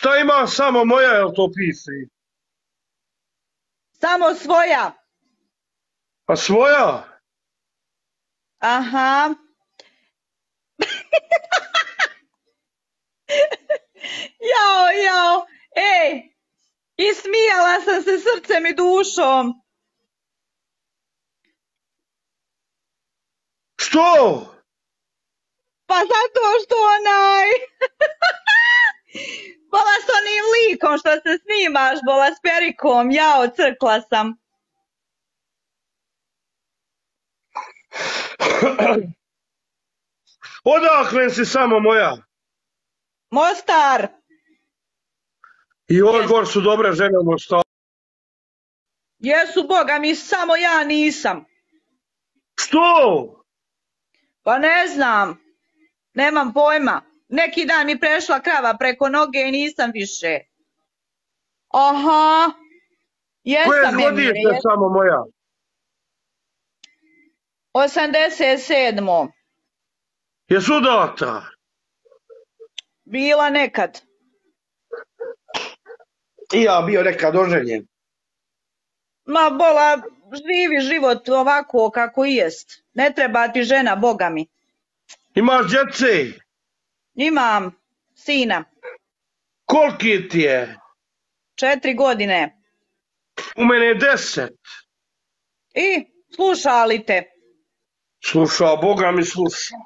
Šta ima samo moja, jel to piše? Samo svoja. A svoja? Aha. jao, jao. Ej, ismijala sam se srcem i dušom. Što? Pa zato što onaj... Bola s onim likom što se snimaš, bola s perikom, jao, crkla sam. Odakle si samo moja? Mostar, I Orgor su dobre žene u Mostaru. jesu Boga mi, samo ja nisam. Što? Pa ne znam, nemam pojma. Neki dan mi prešla krava preko noge i nisam više. Aha, Koje jesam godište Emire, samo moja? 87. Jesu udata? Bila nekad. I ja bio nekad oženjen. Ma bola, živi život ovako kako i jest. Ne treba ti žena, Boga mi. Imaš djece? Imam sina, Koliki ti je? četiri godine. U mene je deset. I sluša li te? Sluša, Boga mi sluša.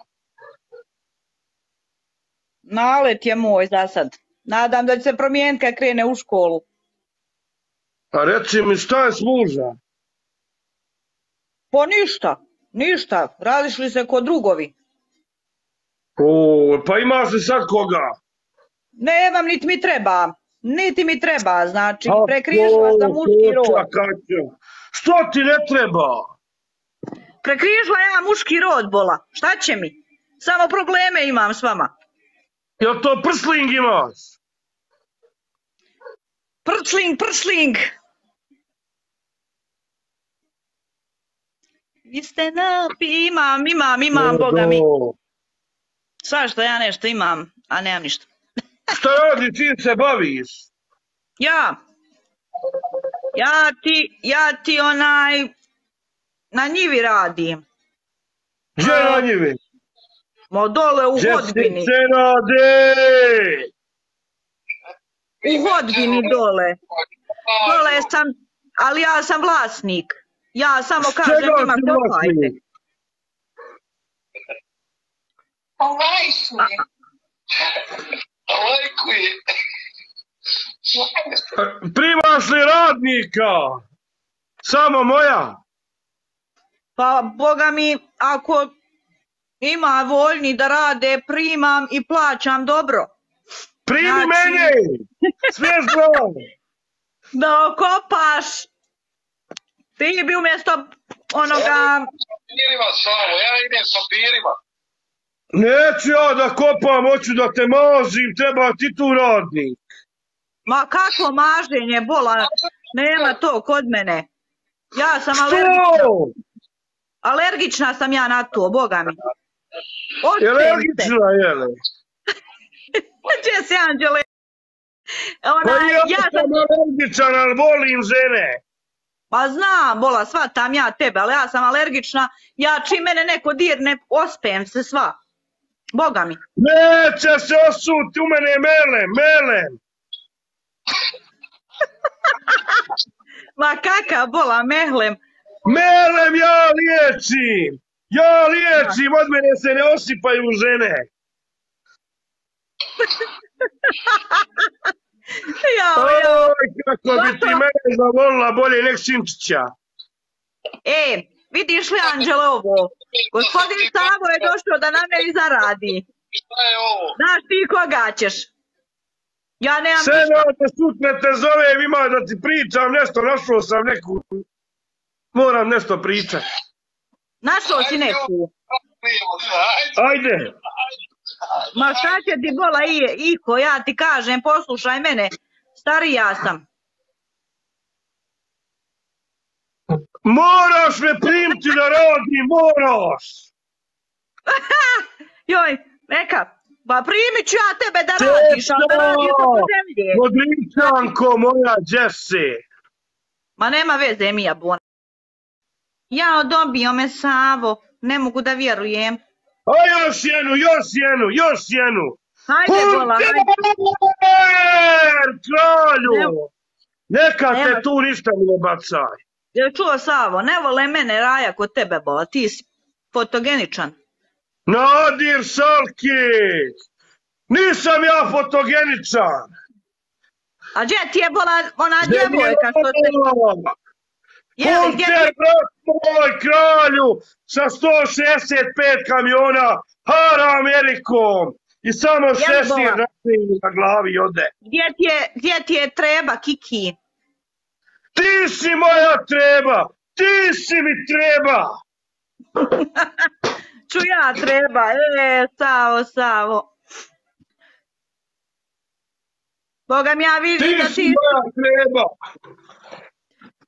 Nalet je moj za sad. Nadam da će se promijeniti kad krene u školu. A reci mi šta je služa? Pa ništa, ništa. Radiš li se ko drugovi? O, pa imaš li sad koga? Nemam, niti mi treba. Niti mi treba, znači prekrižila sam ko, muški rod. Što ti ne treba? Prekrižila ja muški rod, bola. Šta će mi? Samo probleme imam s vama. Jel to prsling imaš? Prčling, prčling. Vi ste na... Imam, imam, imam, boga mi. Svašta ja nešto imam, a nemam ništa. Šta radi, čim se baviš? Ja, ja ti, ja ti onaj, na njivi radim. Gdje na njivi? Mo dole u Gdje hodbini, se rade? u hodbini dole. Dole sam, ali ja sam vlasnik. Ja samo kažem si kopajte. vlasnik? Lajkuje. Lajkuje. Primaš li radnika? Samo moja? Pa, boga mi, ako ima voljni da rade, primam i plaćam dobro. Primi Znači- mene! Svježno! Da okopaš. Ti bi umjesto onoga, Papirima samo, ja idem s papirima. Neću ja da kopam, hoću da te mazim, treba ti tu radnik. ma kakvo maženje, bola, nema to kod mene. Ja sam alergična, Što? alergična sam ja na to, boga mi. Očem se. alergična, jele? Gdje si Anđele? Pa Ona, ja ja sam, alergičan, ali volim žene. pa znam, bola, shvatam ja tebe, ali ja sam alergična. Ja čim mene neko dirne, ospem se sva. Boga mi. Neće se osuti, u mene je melem, melem. Ma kaka bola, mehlem. Melem ja liječim. Ja liječim, od mene se ne osipaju žene. Jao, jao. Kako bi ti mene zavolila bolje nek Sinčića. E, vidiš li Anđele ovo? Gospodin Savo je došao da nam i zaradi. Šta je ovo? Znaš ti koga ćeš? Ja nemam ništa. Senate, sutra te zovem, ima da ti pričam nešto, našao sam neku... Moram nešto pričat. Našao si neku. Ajde. Ajde. Ma šta će ti bola i, Iko, ja ti kažem, poslušaj mene. Starija sam. Moraš me primiti da radim, moraš. Joj, neka. Pa primit ću ja tebe da radiš, ali da radiš oko zemlje. Modričanko moja Jesse. Ma nema veze, Emija Bona. Ja odobio me Savo, ne mogu da vjerujem. A još jednu, još jednu, još jednu. Hajde, Bola, hajde. Kralju! Neka te tu ništa ne bacaj. Jel čuo Savo, ne vole mene raja kod tebe, Bola, ti si fotogeničan. Nadir Salkić! Nisam ja fotogeničan! A gdje ti je Bola ona djevojka što se... Jeli, gdje brat moj kralju, sa 165 kamiona, hara Amerikom. I samo Bola? na glavi ode. Gdje ti je, gdje ti je treba, Kiki? Ti si moja treba! Ti si mi treba! Ču ja treba, e, Savo, Savo. Boga mi ja vidim Ti da ti, moja treba!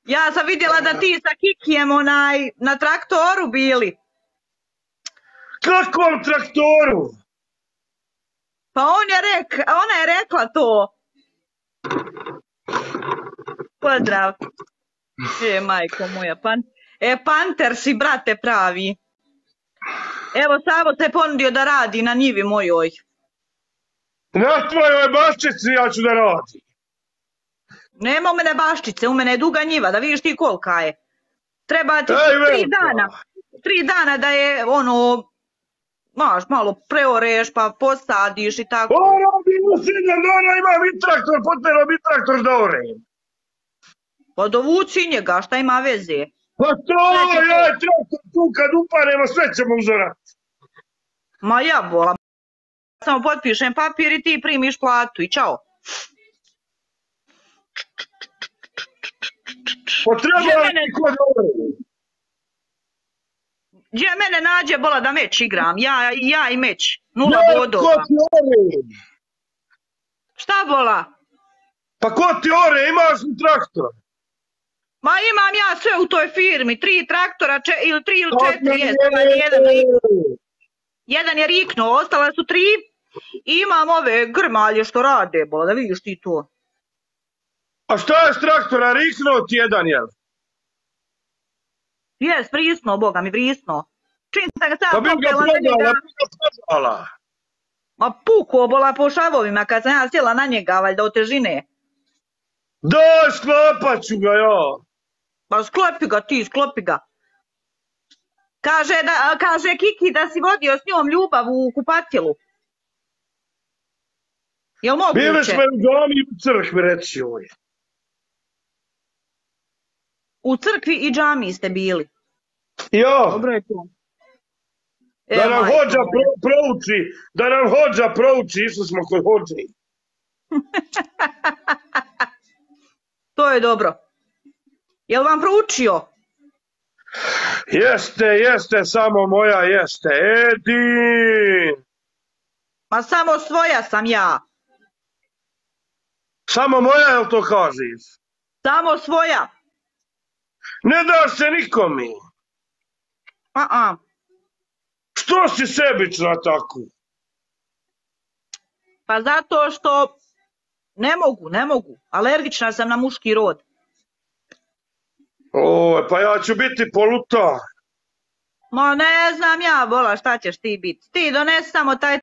ja sam vidjela da ti sa Kikijem onaj, na traktoru bili. Kakvom traktoru? Pa on je rek, ona je rekla to. Pozdrav. E, majko moja, pan, e, panter si, brate, pravi. Evo, Savo te ponudio da radi na njivi mojoj. Na tvojoj baščici ja ću da radim. Nema u mene baščice, u mene je duga njiva, da vidiš ti kolika je. Treba ti Ej, tri velika. dana, tri dana da je ono, maš, malo preoreš pa posadiš i tako. O, radim u sedam dana, imam i traktor, potrebno bi traktor da orem. Pa dovuci njega, šta ima veze? Pa to, ja traktor tu kad uparemo, sve ćemo uzorat. Ma ja bola. Samo potpišem papir i ti primiš platu i čao. Gdje je mene-. Gdje mene nađe bola da meč igram? Ja, ja i meč. Nula Ja, bodova. ti orem? Šta bola? Pa ko ti ore, imaš li traktor? Ma imam ja sve u toj firmi. Tri traktora, če, ili tri ili Pa četiri. Ovaj jedan, jedan je riknuo, ostala su tri. I imam ove grmalje što rade, bola, da vidiš ti to. A šta je s traktora, riknuo ti jedan, jel? Jes, vrisno, boga mi vrisno. Čim sam ga Pa ga popela na njega, prodala, bi ga prodala. ma puko bola po šavovima kad sam ja sjela na njega, valjda od težine. Daj, sklopat ću ga ja. Pa sklopi ga ti, sklopi ga. Kaže, da, kaže Kiki da si vodio s njom ljubav u kupatilu. Jel Bili moguće? smo u džami u crkvi, reći joj. U crkvi i džami ste bili. Jo, Dobro je to. da E, nam majko hođa pro, prouči, da nam hođa prouči, išli smo kod hođe. To je dobro. Jel vam proučio? Jeste, jeste, samo moja jeste. Edin! Ma samo svoja sam ja. Samo moja, jel to kažiš? Samo svoja. Ne daš se nikomi. A-a. Što si sebična tako? Pa zato što ne mogu, ne mogu. Alergična sam na muški rod. O, pa ja ću biti poluta. Ma ne znam ja, bola, šta ćeš ti biti. Ti donesi samo taj